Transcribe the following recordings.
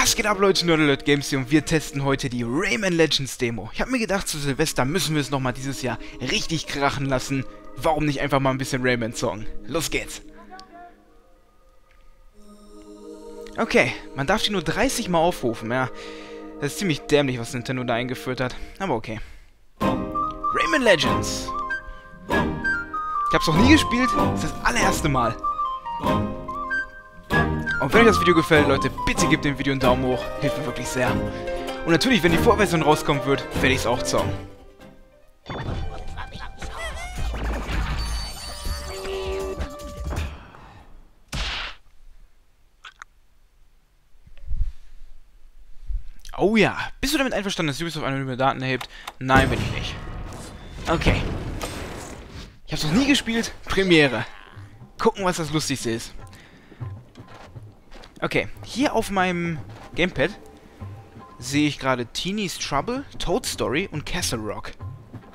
Was geht ab, Leute? Nerd Alert Games hier und wir testen heute die Rayman Legends Demo. Ich habe mir gedacht, zu Silvester müssen wir es nochmal dieses Jahr richtig krachen lassen. Warum nicht einfach mal ein bisschen Rayman zocken? Los geht's! Okay, man darf die nur 30 Mal aufrufen, ja. Das ist ziemlich dämlich, was Nintendo da eingeführt hat. Aber okay. Rayman Legends. Ich hab's noch nie gespielt, das ist das allererste Mal. Und wenn euch das Video gefällt, Leute, bitte gebt dem Video einen Daumen hoch. Hilft mir wirklich sehr. Und natürlich, wenn die Vorversion rauskommen wird, werde ich es auch zocken. Oh ja. Bist du damit einverstanden, dass Ubisoft anonyme Daten erhebt? Nein, bin ich nicht. Okay. Ich hab's noch nie gespielt. Premiere. Gucken, was das Lustigste ist. Okay, hier auf meinem Gamepad sehe ich gerade Teeny's Trouble, Toad Story und Castle Rock.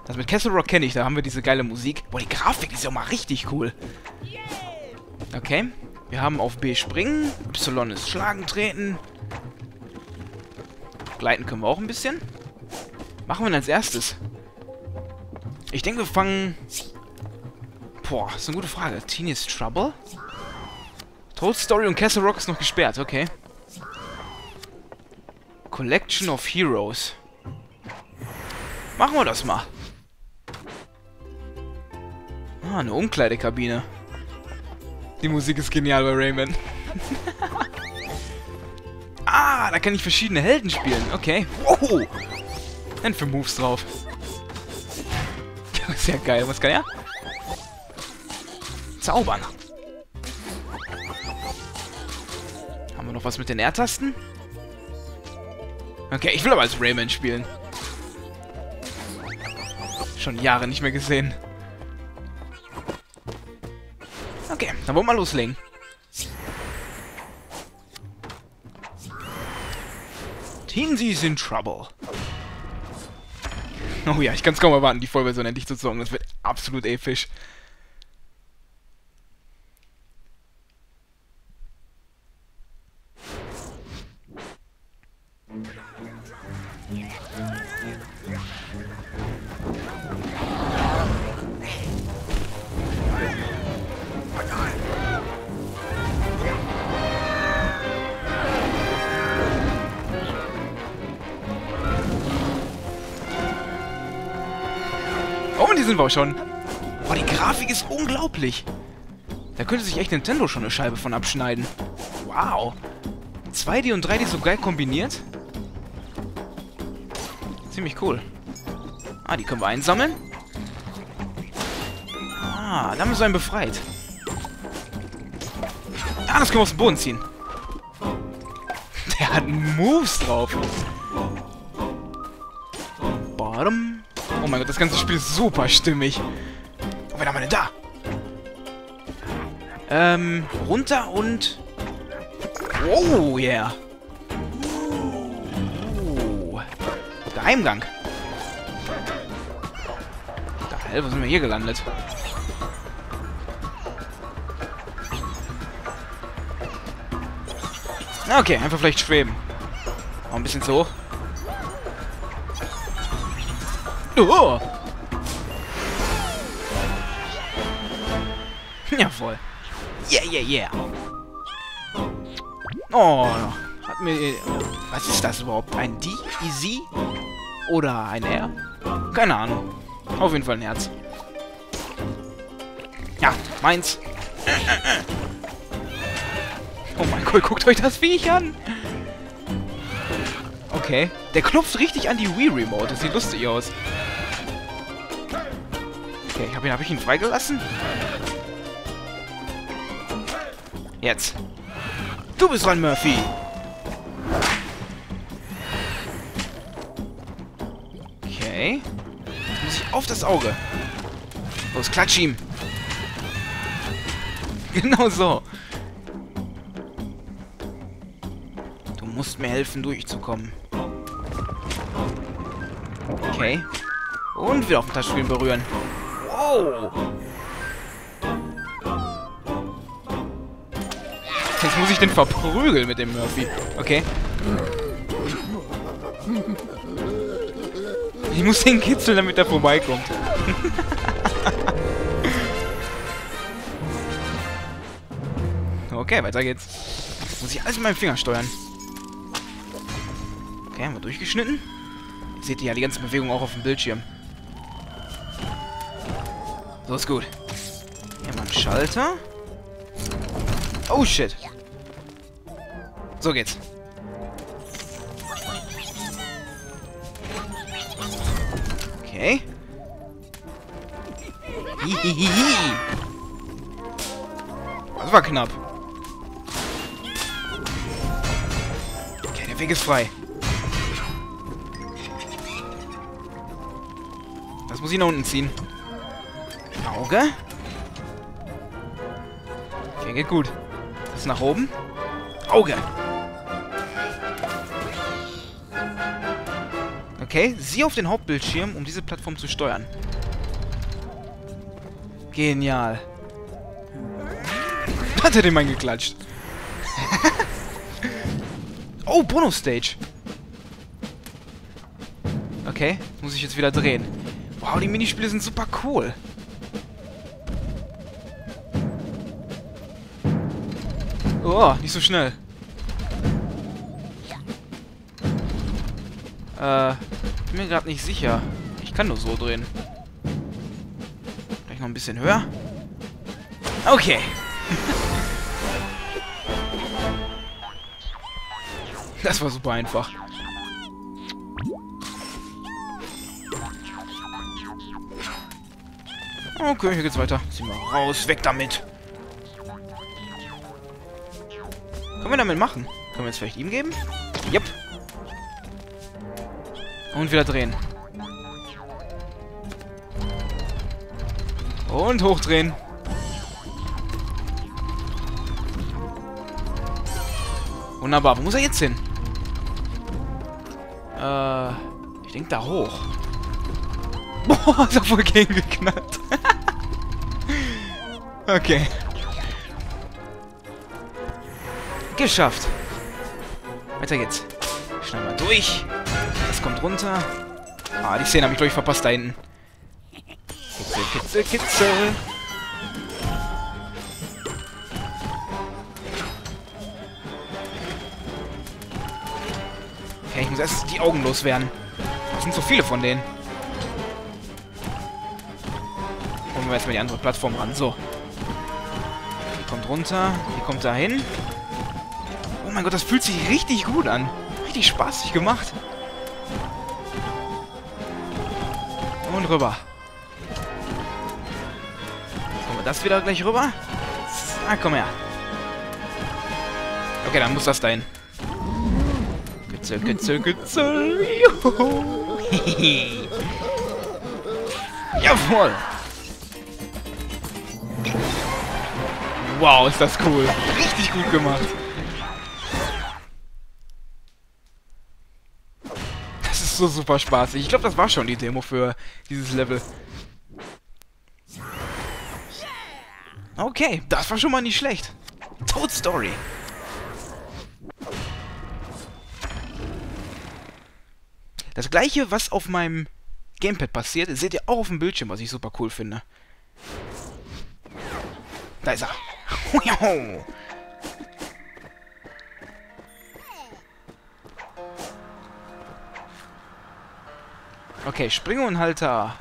Das mit Castle Rock kenne ich, da haben wir diese geile Musik. Boah, die Grafik ist ja mal richtig cool. Okay, wir haben auf B springen, Y ist schlagen treten. Gleiten können wir auch ein bisschen. Machen wir denn als erstes? Ich denke, wir fangen... Boah, ist eine gute Frage. Teeny's Trouble? Toad Story und Castle Rock ist noch gesperrt, okay. Collection of Heroes. Machen wir das mal. Ah, eine Umkleidekabine. Die Musik ist genial bei Rayman. ah, da kann ich verschiedene Helden spielen. Okay. Wow. Dann für Moves drauf. Sehr geil. Was kann er? Zaubern. Noch was mit den R-Tasten? Okay, ich will aber als Rayman spielen. Schon Jahre nicht mehr gesehen. Okay, dann wollen wir mal loslegen. Teensy's in Trouble. Oh ja, ich kann es kaum erwarten, die Vollversion endlich zu zocken. Das wird absolut episch. Die sind wir auch schon. Boah, die Grafik ist unglaublich. Da könnte sich echt Nintendo schon eine Scheibe von abschneiden. Wow. 2D und 3D so geil kombiniert. Ziemlich cool. Ah, die können wir einsammeln. Ah, da haben wir so einen befreit. Ah, das können wir aus dem Boden ziehen. Der hat Moves drauf. Bottom. Oh mein Gott, das ganze Spiel ist super stimmig. Oh, wen haben wir denn da? Ähm, runter und... Oh, yeah. Oh. Geheimgang. Geil, wo sind wir hier gelandet? Okay, einfach vielleicht schweben. Auch ein bisschen zu hoch. Oh! Jawohl. Yeah, yeah, yeah. Oh, hat mir... Was ist das überhaupt? Ein D? Easy? Oder ein R? Keine Ahnung. Auf jeden Fall ein Herz. Ja, meins. Oh mein Gott, guckt euch das Viech an. Okay. Der klopft richtig an die Wii-Remote. Das sieht lustig aus. Okay, habe hab ich ihn freigelassen? Jetzt. Du bist dran, Murphy. Okay. Jetzt muss ich auf das Auge. Los, klatsch ihm. Genau so. Du musst mir helfen, durchzukommen. Okay. Und wieder auf dem Touchscreen berühren. Wow. Jetzt muss ich den verprügeln mit dem Murphy. Okay. Ich muss den kitzeln, damit er vorbeikommt. okay, weiter geht's. Muss ich alles mit meinem Finger steuern. Okay, haben wir durchgeschnitten. Jetzt seht ihr ja die ganze Bewegung auch auf dem Bildschirm. So ist gut. Hier wir einen Schalter. Oh, shit. So geht's. Okay. Hihihihi. Das war knapp. Okay, der Weg ist frei. Das muss ich nach unten ziehen. Auge. Okay, geht gut. Das nach oben. Auge. Okay, sieh auf den Hauptbildschirm, um diese Plattform zu steuern. Genial. Hat er den Mann geklatscht. oh, Bonus-Stage. Okay, muss ich jetzt wieder drehen. Wow, die Minispiele sind super cool. Oh, nicht so schnell. Äh, bin mir gerade nicht sicher. Ich kann nur so drehen. Vielleicht noch ein bisschen höher? Okay. das war super einfach. Okay, hier geht's weiter. Zieh mal raus, weg damit. Können wir damit machen? Können wir jetzt vielleicht ihm geben? Yep. Und wieder drehen. Und hochdrehen. Wunderbar. Wo muss er jetzt hin? Äh, ich denke da hoch. Boah, ist er voll gegengeknallt. okay. Geschafft. Weiter geht's. Schnell mal durch. Das kommt runter. Ah, die Szene habe ich, glaube ich, verpasst da hinten. Kitzel, kitzel, kitzel. Okay, ich muss erst die Augen loswerden. Es sind so viele von denen. Holen wir erstmal die andere Plattform ran. So. Die kommt runter. Die kommt dahin. Oh mein Gott, das fühlt sich richtig gut an. Richtig spaßig gemacht. Und rüber. Kommen wir das wieder gleich rüber? Ah, komm her. Okay, dann muss das dahin. Kitzel, kitzel, kitzel. Juhu. Jawohl. Wow, ist das cool. Richtig gut gemacht. Das ist so super spaßig. Ich glaube, das war schon die Demo für dieses Level. Okay, das war schon mal nicht schlecht. Toad Story. Das gleiche, was auf meinem Gamepad passiert, seht ihr auch auf dem Bildschirm, was ich super cool finde. Da ist er. Okay, Springe und Halter.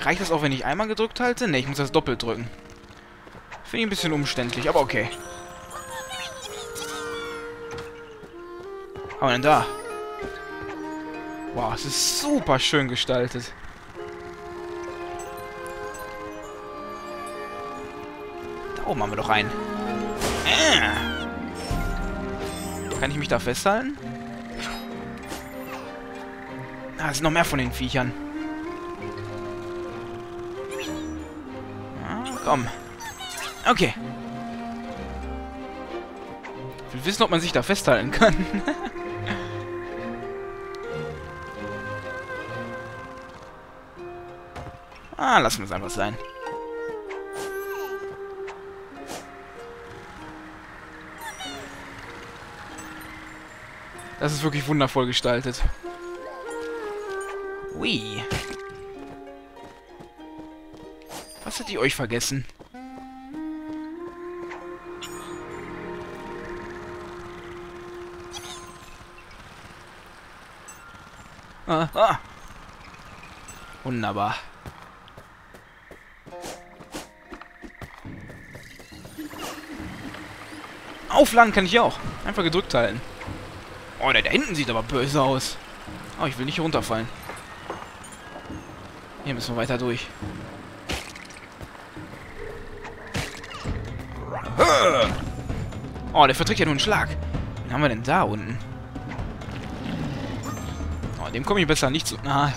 Reicht das auch, wenn ich einmal gedrückt halte? Ne, ich muss das doppelt drücken. Finde ich ein bisschen umständlich, aber okay. Was haben wir denn da? Wow, es ist super schön gestaltet. Da oben haben wir doch einen. Äh. Kann ich mich da festhalten? Es sind noch mehr von den Viechern. Ah, komm. Okay. Will wissen, ob man sich da festhalten kann. ah, lassen wir es einfach sein. Das ist wirklich wundervoll gestaltet. Ui. Was hat die euch vergessen? Ah, ah. Wunderbar. Aufladen kann ich auch. Einfach gedrückt halten. Oh, der da hinten sieht aber böse aus. Oh, ich will nicht runterfallen. Hier müssen wir weiter durch. Oh, der verträgt ja nur einen Schlag. Wen haben wir denn da unten? Oh, dem komme ich besser nicht zu nahe.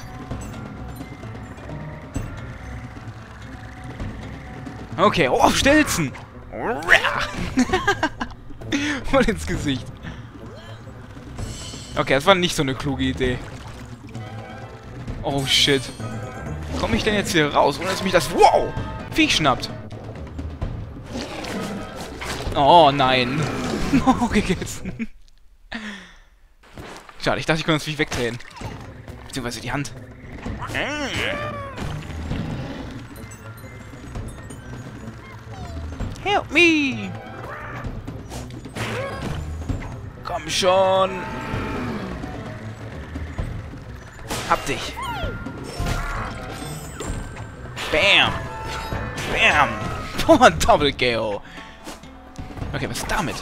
Okay, oh, Stelzen! Voll ins Gesicht. Okay, das war nicht so eine kluge Idee. Oh, shit. Komme ich denn jetzt hier raus, ohne dass mich das... Wow! Viech schnappt. Oh, nein. Oh, gegessen. Schade, ich dachte, ich könnte das Viech wegdrehen. Beziehungsweise die Hand. Help me! Komm schon! Hab dich! Bam! Bam! Boah, Double KO! Okay, was ist damit?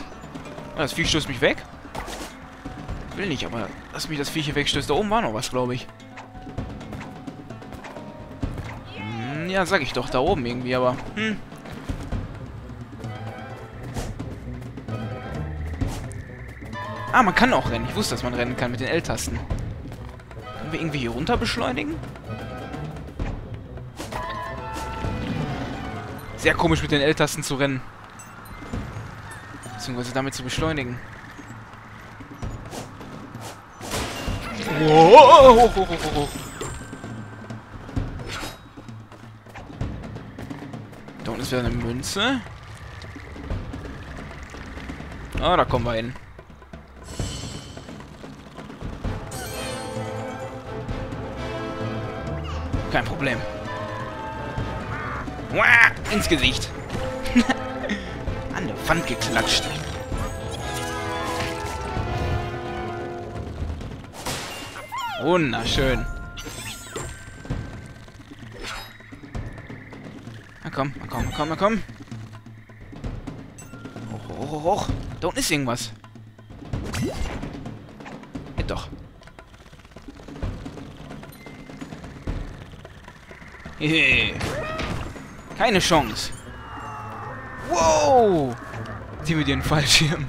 Oh, das Vieh stößt mich weg? Will nicht, aber lass mich das Viech hier wegstößt. Da oben war noch was, glaube ich. Hm, ja, sag ich doch, da oben irgendwie, aber... Hm. Ah, man kann auch rennen. Ich wusste, dass man rennen kann mit den L-Tasten. Wir irgendwie hier runter beschleunigen? Sehr komisch mit den L-Tasten zu rennen. Beziehungsweise damit zu beschleunigen. Wow. Da unten ist wieder eine Münze. Ah, da kommen wir hin. Kein Problem. Uah, ins Gesicht. An der Wand geklatscht. Wunderschön. Na komm, na komm, na komm, na komm. Hoch, hoch, hoch, hoch. Da unten ist irgendwas. Ja, doch. Keine Chance. Wow! Zieh mir dir einen Fallschirm.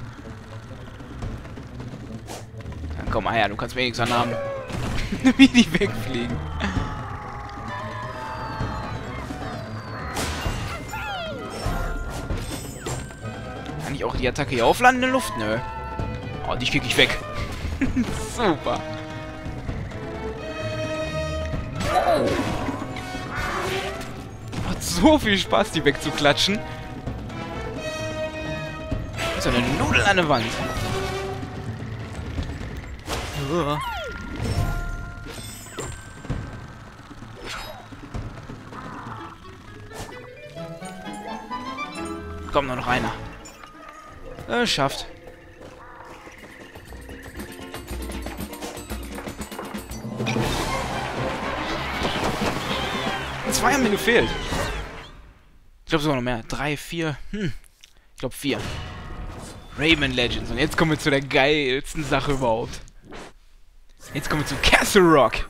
Dann komm mal her, du kannst wenigstens haben. Wie die wegfliegen. Kann ich auch die Attacke hier aufladen in der Luft? Nö. Oh, dich krieg ich weg. Super. Oh. So viel Spaß, die wegzuklatschen. So eine Nudel an der Wand. Uah. Kommt nur noch einer. Äh, schafft. Zwei haben mir gefehlt. Ich glaube sogar noch mehr. Drei, vier. Hm. Ich glaube vier. Rayman Legends. Und jetzt kommen wir zu der geilsten Sache überhaupt. Jetzt kommen wir zu Castle Rock.